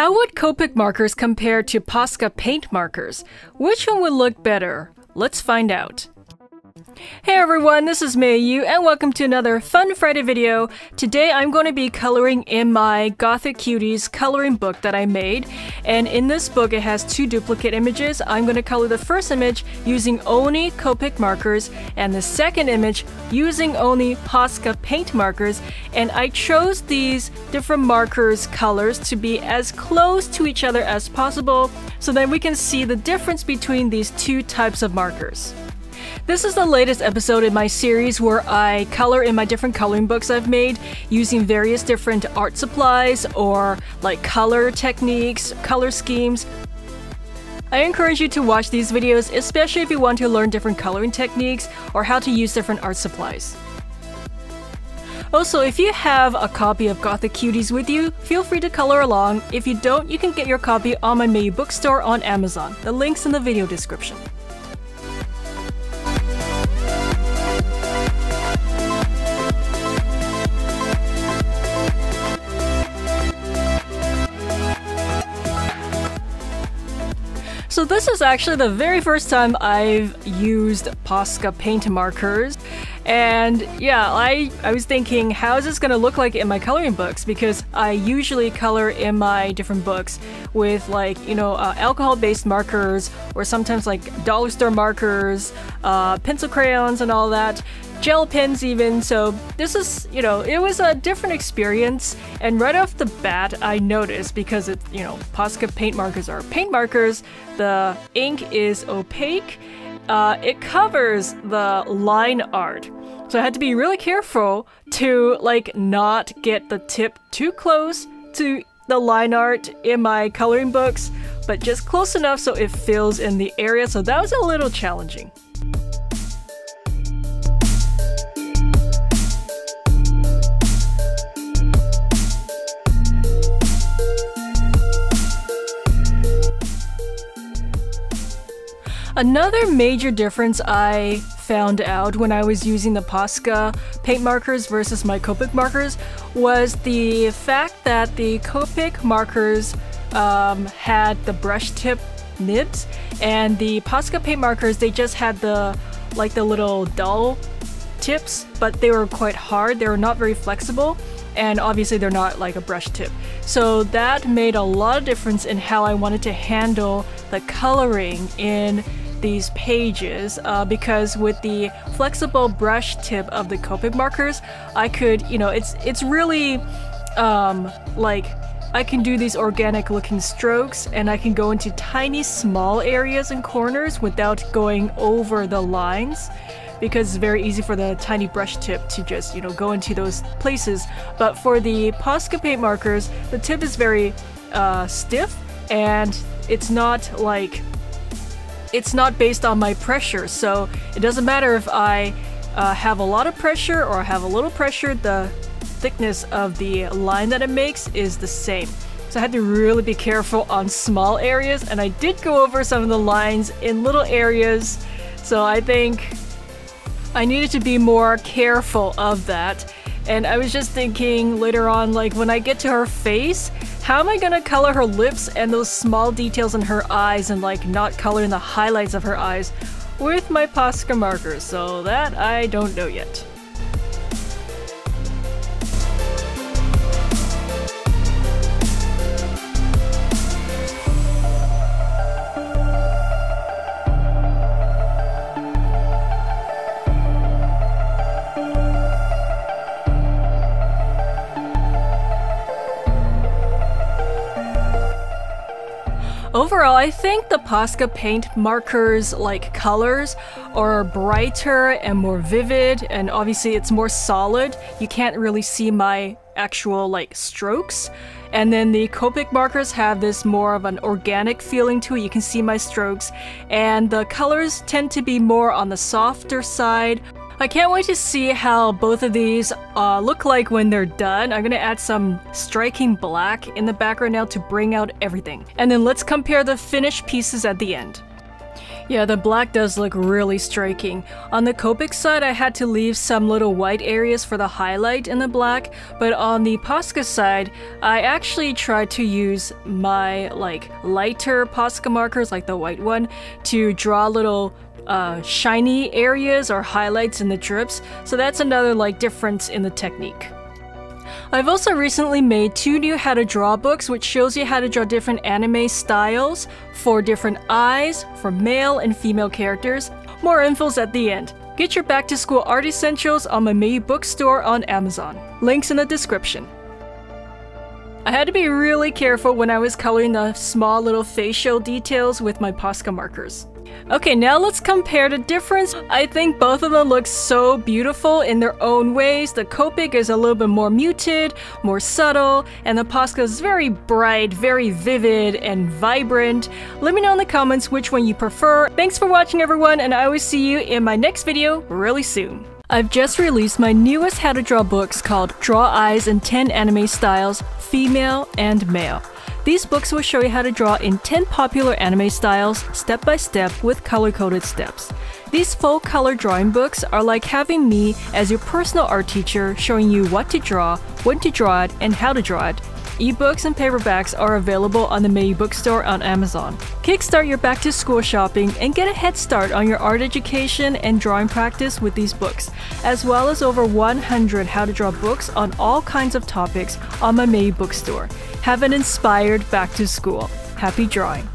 How would Copic markers compare to Posca paint markers? Which one would look better? Let's find out. Hey everyone, this is Yu, and welcome to another Fun Friday video. Today I'm going to be coloring in my Gothic Cuties coloring book that I made. And in this book it has two duplicate images. I'm going to color the first image using Oni Copic markers and the second image using only Posca paint markers. And I chose these different markers colors to be as close to each other as possible so that we can see the difference between these two types of markers. This is the latest episode in my series where I color in my different coloring books I've made using various different art supplies or like color techniques, color schemes. I encourage you to watch these videos, especially if you want to learn different coloring techniques or how to use different art supplies. Also, if you have a copy of Gothic Cuties with you, feel free to color along. If you don't, you can get your copy on my Meiyu bookstore on Amazon. The link's in the video description. So this is actually the very first time I've used Posca paint markers. And yeah, I, I was thinking, how is this going to look like in my coloring books? Because I usually color in my different books with like, you know, uh, alcohol-based markers or sometimes like dollar store markers, uh, pencil crayons and all that gel pens even, so this is, you know, it was a different experience, and right off the bat I noticed, because it, you know, Posca paint markers are paint markers, the ink is opaque, uh, it covers the line art. So I had to be really careful to like not get the tip too close to the line art in my coloring books, but just close enough so it fills in the area, so that was a little challenging. Another major difference I found out when I was using the Posca paint markers versus my Copic markers was the fact that the Copic markers um, had the brush tip nibs and the Posca paint markers they just had the like the little dull tips but they were quite hard. They were not very flexible and obviously they're not like a brush tip. So that made a lot of difference in how I wanted to handle the coloring in these pages uh, because with the flexible brush tip of the Copic markers, I could, you know, it's it's really um, like I can do these organic looking strokes and I can go into tiny small areas and corners without going over the lines because it's very easy for the tiny brush tip to just, you know, go into those places. But for the Posca paint markers, the tip is very uh, stiff and it's not like it's not based on my pressure, so it doesn't matter if I uh, have a lot of pressure or I have a little pressure, the thickness of the line that it makes is the same. So I had to really be careful on small areas, and I did go over some of the lines in little areas, so I think I needed to be more careful of that. And I was just thinking later on, like when I get to her face, how am I gonna color her lips and those small details in her eyes and like not color in the highlights of her eyes with my Posca markers? So that I don't know yet. Overall, I think the Posca paint markers like colors are brighter and more vivid and obviously it's more solid. You can't really see my actual like strokes. And then the Copic markers have this more of an organic feeling to it. You can see my strokes and the colors tend to be more on the softer side I can't wait to see how both of these uh, look like when they're done. I'm gonna add some striking black in the background now to bring out everything. And then let's compare the finished pieces at the end. Yeah, the black does look really striking. On the Copic side, I had to leave some little white areas for the highlight in the black, but on the Posca side, I actually tried to use my like lighter Posca markers, like the white one, to draw little uh, shiny areas or highlights in the drips, so that's another like difference in the technique. I've also recently made two new how to draw books which shows you how to draw different anime styles for different eyes for male and female characters. More info's at the end. Get your back to school art essentials on my Meiyu bookstore on Amazon. Links in the description. I had to be really careful when I was coloring the small little facial details with my Posca markers. Okay, now let's compare the difference. I think both of them look so beautiful in their own ways. The Copic is a little bit more muted, more subtle, and the Posca is very bright, very vivid, and vibrant. Let me know in the comments which one you prefer. Thanks for watching everyone, and I will see you in my next video really soon. I've just released my newest how to draw books called Draw Eyes in 10 Anime Styles, Female and Male. These books will show you how to draw in 10 popular anime styles, step by step, with color coded steps. These full color drawing books are like having me as your personal art teacher showing you what to draw, when to draw it, and how to draw it. Ebooks and paperbacks are available on the Meiyu bookstore on Amazon. Kickstart your back to school shopping and get a head start on your art education and drawing practice with these books, as well as over 100 how to draw books on all kinds of topics on my Meiyu bookstore. Have an inspired back to school. Happy drawing!